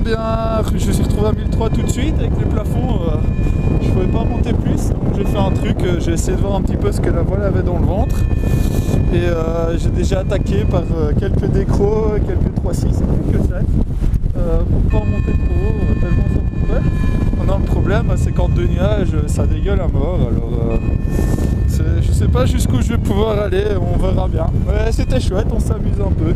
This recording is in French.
bien. Je suis retrouvé à 1003 tout de suite avec les plafonds. euh, je pouvais pas monter plus. Donc j'ai fait un truc. Euh, j'ai essayé de voir un petit peu ce que la voile avait dans le ventre. Et euh, j'ai déjà attaqué par euh, quelques décros, quelques 3-6, quelques 7. Euh, pour pas monter trop haut, tellement ça pouvait. Maintenant le problème c'est qu'en deux nuages ça dégueule à mort. Alors je sais pas jusqu'où je vais pouvoir aller, on verra bien. Ouais c'était chouette, on s'amuse un peu.